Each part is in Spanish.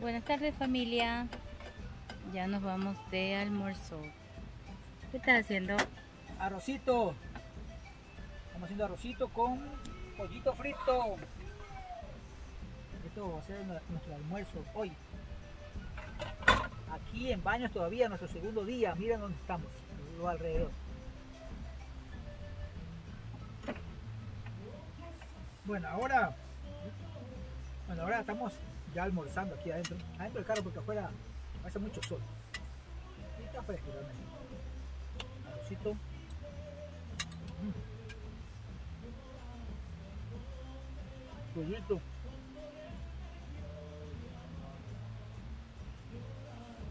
Buenas tardes familia. Ya nos vamos de almuerzo. ¿Qué estás haciendo? Arrocito. Estamos haciendo arrocito con pollito frito. Esto va a ser nuestro almuerzo hoy. Aquí en Baños todavía, nuestro segundo día. Miren dónde estamos, lo alrededor. Bueno, ahora, bueno, ahora estamos ya almorzando aquí adentro, adentro del carro porque afuera hace mucho sol. Y está fresco realmente. Arrocito. Mm. Pollito.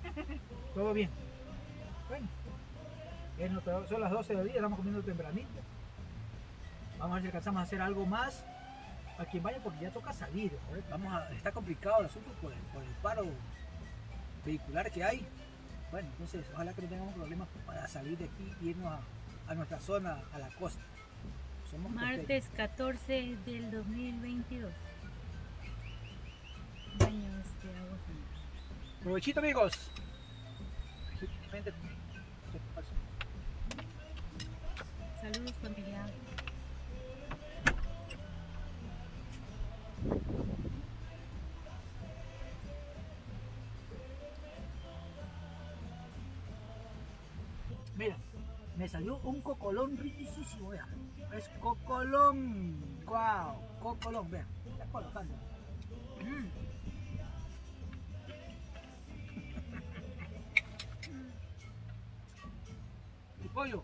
Todo bien. Bueno, es nuestro- son las 12 del día, estamos comiendo tempranito. Vamos a ver si alcanzamos a hacer algo más a quien vaya porque ya toca salir. ¿eh? Vamos a, está complicado el asunto por el, por el paro vehicular que hay. Bueno, entonces ojalá que no tengamos problemas para salir de aquí y irnos a, a nuestra zona, a la costa. Somos costeños. Martes 14 del 2022. Baños de agua. Provechito amigos. Saludos familia. Salió un cocolón riquísimo, vea. Es cocolón. Wow, cocolón, vea. Está colocando. Mm. Y pollo.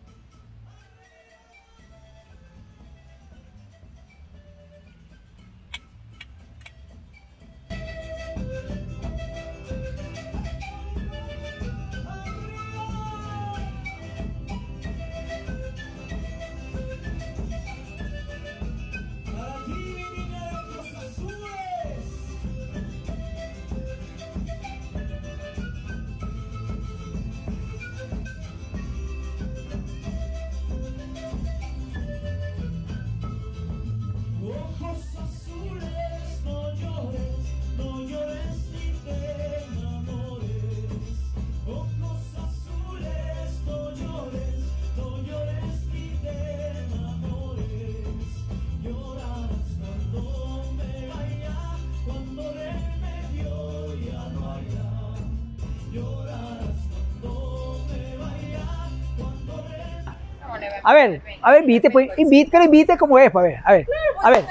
A ver, a ver, invite, pues, invite, invite como es, pues, a ver, a ver, a ver,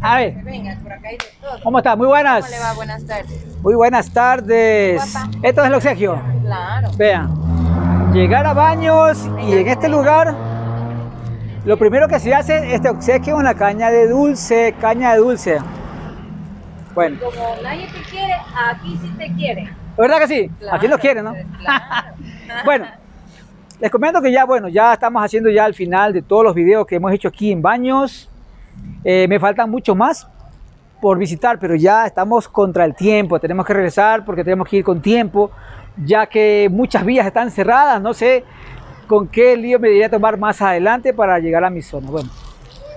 a ver. ¿cómo está? Muy buenas. ¿Cómo le va? Buenas tardes. Muy buenas tardes. Esto es el obsequio. Claro. Vean, llegar a baños y en este lugar, lo primero que se hace es este obsequio una caña de dulce, caña de dulce. Bueno, Como nadie te quiere, aquí sí te quiere. ¿verdad que sí? Aquí lo quieren, ¿no? Claro. Bueno, les comento que ya, bueno, ya estamos haciendo ya el final de todos los videos que hemos hecho aquí en Baños. Eh, me faltan muchos más por visitar, pero ya estamos contra el tiempo. Tenemos que regresar porque tenemos que ir con tiempo, ya que muchas vías están cerradas. No sé con qué lío me debería tomar más adelante para llegar a mi zona. Bueno,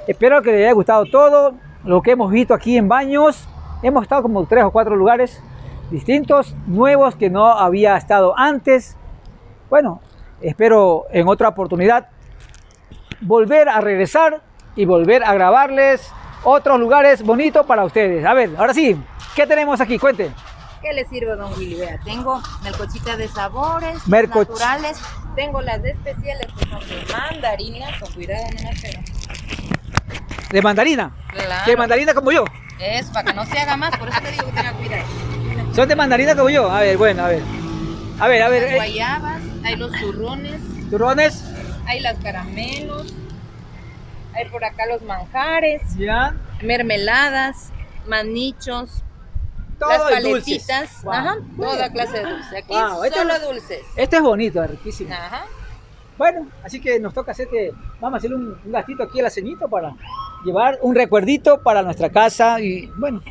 espero que les haya gustado todo lo que hemos visto aquí en Baños. Hemos estado como tres o cuatro lugares distintos, nuevos que no había estado antes. Bueno, espero en otra oportunidad volver a regresar y volver a grabarles otros lugares bonitos para ustedes. A ver, ahora sí, ¿qué tenemos aquí? Cuente. ¿Qué le sirve, don Willy? Vea, tengo melcochitas de sabores naturales. Tengo las de especiales que son de mandarina. Con cuidado, no me. De mandarina. Claro. De mandarina como yo. Es para que no se haga más, por eso le digo que tenga cuidado. Son de mandarina como yo. A ver, bueno, a ver. A ver, a ver. Las eh, guayabas, hay los turrones, turrones. hay las caramelos, hay por acá los manjares, Ya. mermeladas, manichos, Todo las paletitas, Wow. ajá, toda clase de dulces. Aquí Wow, este solo es- dulces. Este es bonito, es riquísimo. Ajá. Bueno, así que nos toca hacer que vamos a hacer un, un gastito aquí a la ceñito para llevar un recuerdito para nuestra casa y bueno,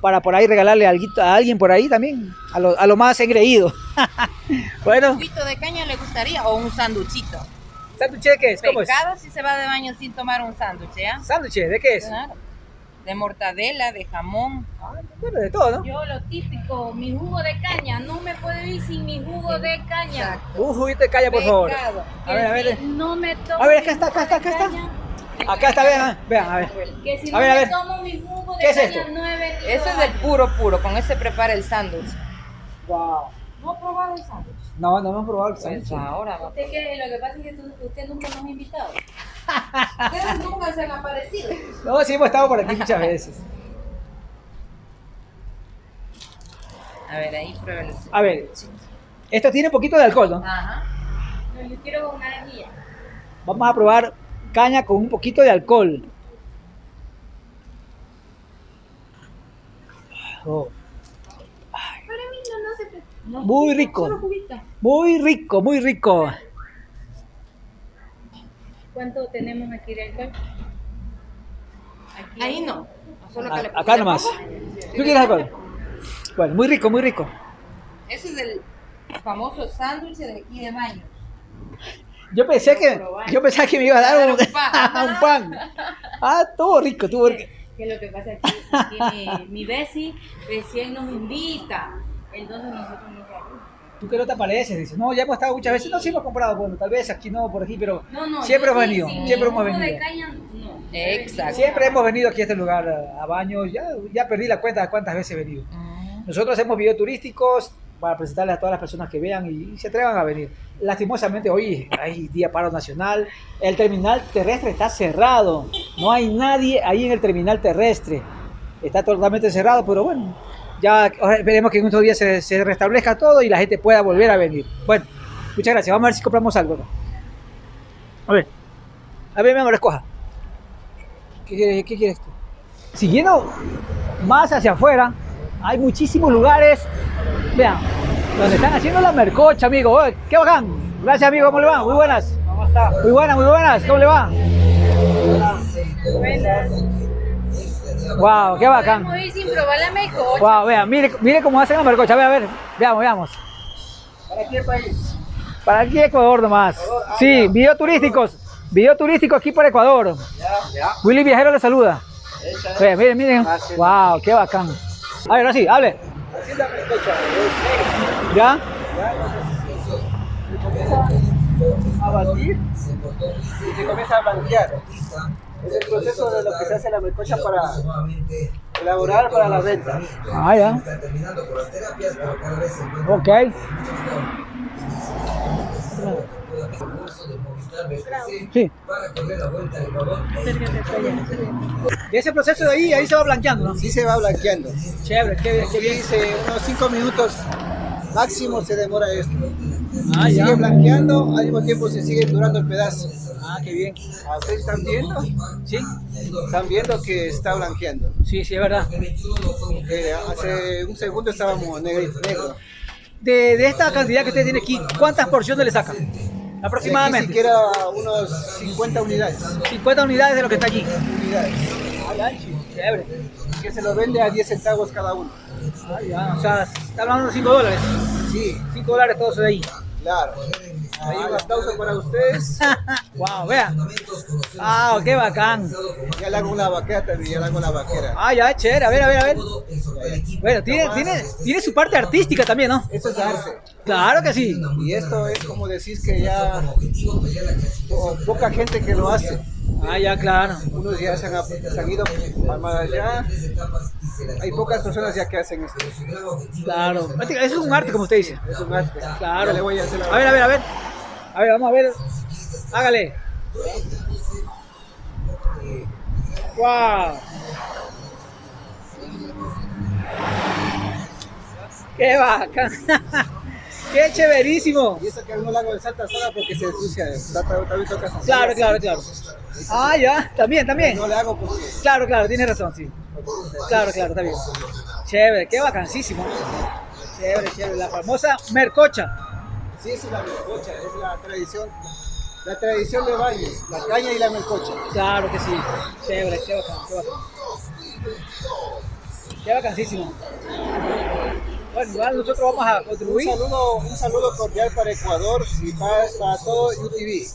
para por ahí regalarle alguito a alguien por ahí también, a lo, a lo más engreído. bueno, ¿Un juguito de caña le gustaría o un sanduchito? ¿sándwich de qué es? ¿Cómo es? Pecado si se va de baño sin tomar un sándwich, ¿ya? ¿Sándwich de qué es? Claro. de mortadela, de jamón. Ah, bueno, de todo, ¿no? Yo lo típico, mi jugo de caña, no me puedo ir sin mi jugo de caña. Exacto. Un juguito de caña, por favor. Pecado. A ver, a ver. no me tomo A ver, acá está, acá está, acá está. Acá está, vean, vean, a ver. Que si A no ver, a me ver. tomo mi jugo de ¿Qué es esto? no he venido Ese es a del puro puro, con ese prepara el sándwich. Wow. ¿No ha probado el sándwich? No, no hemos probado el Pues sándwich. ahora va. Usted que lo que pasa es que tú- usted nunca nos ha invitado. Ustedes nunca se han aparecido. No, sí hemos estado por aquí muchas veces. A ver, ahí pruébelo. A ver, esto tiene un poquito de alcohol, ¿no? Ajá. No, yo quiero una guía. Vamos a probar caña con un poquito de alcohol. Oh, Para mí no, no se pre- no, Muy rico. Muy rico, muy rico. ¿Cuánto tenemos aquí de alcohol? Aquí. Ahí no. Solo que le- A- Acá nomás. ¿Tú quieres alcohol? Bueno, muy rico, muy rico. Ese es el famoso sándwich de aquí de baño. Yo pensé que, yo pensaba que me iba a dar un, Un pan. Ah, todo rico, todo rico. Que lo que pasa es que aquí mi, mi Bessie recién nos invita. Entonces nosotros no sabemos. ¿Tú qué no te apareces? Dice, no, ya hemos estado muchas veces. No, sí hemos comprado. Bueno, tal vez aquí no, por aquí, pero No, no. siempre hemos sí, venido. sin Siempre hemos jugo de venido. caña, no. Exacto. Siempre hemos venido aquí a este lugar a, a baños. Ya, ya perdí la cuenta de cuántas veces he venido. Mm. Nosotros hacemos videos turísticos para presentarles a todas las personas que vean y, se atrevan a venir. Lastimosamente hoy hay día paro nacional. El terminal terrestre está cerrado. No hay nadie ahí en el terminal terrestre. Está totalmente cerrado, pero bueno, ya esperemos que en estos días se, restablezca todo y la gente pueda volver a venir. Bueno, muchas gracias. Vamos a ver si compramos algo. A ver, a ver, venga, escoja. ¿Qué qué quieres tú? Siguiendo más hacia afuera, hay muchísimos lugares, vean, donde están haciendo la mercocha, amigo. Oye, ¡Qué bacán! Gracias, amigo, ¿cómo le va? Muy buenas. ¿Cómo está? Muy buenas, muy buenas. ¿Cómo le va? Wow, qué bacán. Podemos ir sin probar la mecocha. Wow, vean, mire, mire cómo hacen la mercocha. A ver, a ver, veamos, veamos. ¿Para qué país? Para aquí Ecuador nomás. Sí, video turísticos. Video turístico aquí por Ecuador. Willy Viajero le saluda. Vean, miren, miren. Wow, qué bacán. A ver, ahora sí, hable. ¿Ya? a batir y se comienza a blanquear. Es el proceso de lo que se hace la melcocha para elaborar para la venta. Ah, ya. Ok. Sí. Y ese proceso de ahí, ahí se va blanqueando, ¿no? Sí se va blanqueando. Chévere, qué bien, qué bien. unos 5 minutos máximo se demora esto. Ah, Se ya. sigue blanqueando, al mismo tiempo se sigue durando el pedazo. Ah, qué bien. ¿Ustedes están viendo? Sí, Están viendo que está blanqueando. sí, sí, es verdad. Eh, hace un segundo estábamos negro. negro. De, de esta cantidad que usted tiene aquí, ¿cuántas porciones le aquí Aproximadamente. siquiera unos 50 unidades. 50 unidades de lo que está aquí. unidades. Chévere. Que se lo vende a 10 centavos cada uno. Ah, ya. O sea, está hablando de 5 dólares. Sí, 5 dólares todos de ahí. claro. Ahí un aplauso para ustedes. wow, vean. Ah, qué bacán. Ya le hago una vaquera también, ya le hago una vaquera. Ah, ya, chévere. A ver, a ver, a ver. Bueno, tiene, tiene, tiene su parte artística también, ¿no? Eso es arte. Claro que sí. Y esto es como decís que ya po- poca gente que lo hace. Ah, ya, claro. Unos ya se han, se han ido a más allá. Hay pocas personas ya que hacen esto. Claro. Eso es un arte, como usted dice. Es un arte. Claro. Le voy a hacer A ver, a ver, a ver. A ver, vamos a ver. Hágale. Wow. Qué bacán. Qué chéverísimo. Y eso que no le hago de salta sola porque se ensucia. También toca. Claro, claro, claro. Ah, ya. También, también. No le hago porque Claro, claro, tiene razón, sí. Claro, claro, está bien. Chévere, qué vacancísimo. Chévere, chévere. La famosa mercocha. sí es la melcocha, es la tradición. La tradición de Valles, la caña y la melcocha. Claro que sí. Chévere, qué bacán, qué bacán. Qué vacancísimo. Bueno, igual nosotros vamos a Un contribuir. saludo, un saludo cordial para Ecuador y para, para todo UTV.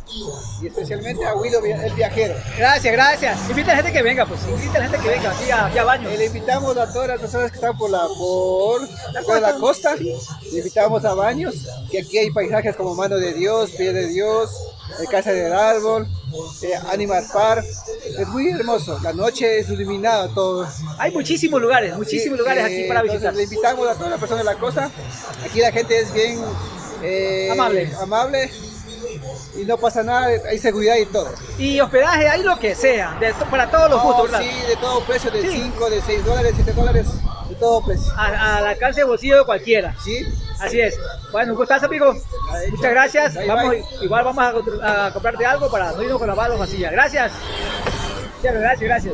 Y especialmente a Guido el viajero. Gracias, gracias. Invita a la gente que venga, pues. Invita a la gente que venga aquí a, aquí a Baños. Eh, Le invitamos a todas las personas que están por la, por, por la costa. Le invitamos a Baños, que aquí hay paisajes como Mano de Dios, Pie de Dios, eh, Casa del Árbol, eh, Animal Park. Es muy hermoso. La noche es iluminada todo. Hay muchísimos lugares, muchísimos lugares aquí Eh, para visitar. Le invitamos a todas las personas de la costa. Aquí la gente es bien eh, Amable. amable y no pasa nada. Hay seguridad y todo. Y hospedaje, hay lo que sea, de para todos los Oh, gustos, ¿verdad? sí, de todo precio, de Sí. 5, de 6 dólares, 7 dólares, todo precio. A- al alcance de bolsillo de cualquiera. ¿Sí? Así es. Bueno, un gustazo, amigo. Muchas gracias. Bye, Vamos, bye. igual vamos a, a comprarte algo para no irnos con las manos vacías. Gracias. Chévere, Gracias, gracias.